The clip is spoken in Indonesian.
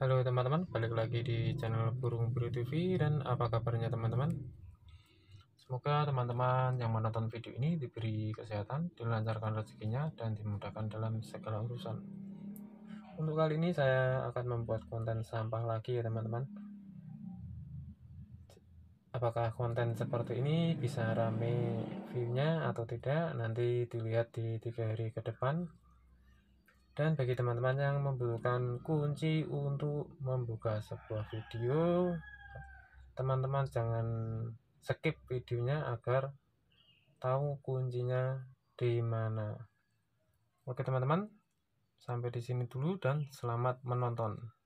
Halo teman-teman, balik lagi di channel Burung Biru TV dan apa kabarnya teman-teman? Semoga teman-teman yang menonton video ini diberi kesehatan, dilancarkan rezekinya, dan dimudahkan dalam segala urusan. Untuk kali ini saya akan membuat konten sampah lagi ya teman-teman. Apakah konten seperti ini bisa rame view-nya atau tidak? Nanti dilihat di tiga hari ke depan dan bagi teman-teman yang membutuhkan kunci untuk membuka sebuah video, teman-teman jangan skip videonya agar tahu kuncinya di mana. Oke teman-teman, sampai di sini dulu dan selamat menonton.